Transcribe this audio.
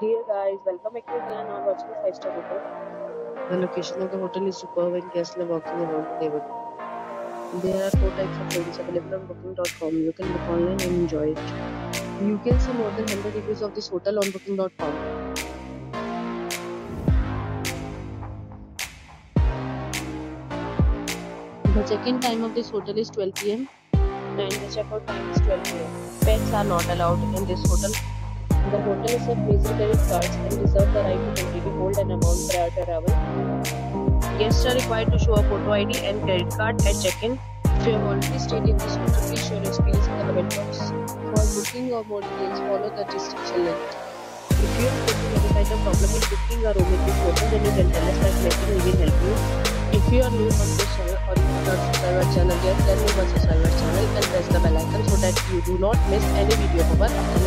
Dear guys, welcome back to the channel. Now watching a 5-star hotel. The location of the hotel is superb and guests love walking around the neighborhood. There are four types of rooms available on booking.com. You can book online and enjoy it. You can see more than 100 reviews of this hotel on booking.com. The check-in time of this hotel is 12 pm and the checkout time is 12 pm. Pets are not allowed in this hotel. The hotel accepts major credit cards and reserve the right to temporarily hold an amount prior to arrival. Guests are required to show a photo ID and credit card at check-in. If you have already stayed in this hotel, please share your experience in the comment box. For booking or more details, follow the description link. If you are facing any kind of problem in booking a room in this hotel, then you can tell us by we will help you. If you are new on this channel or you have not subscribed our channel yet, then you must subscribe our channel and press the bell icon so that you do not miss any video of our upcoming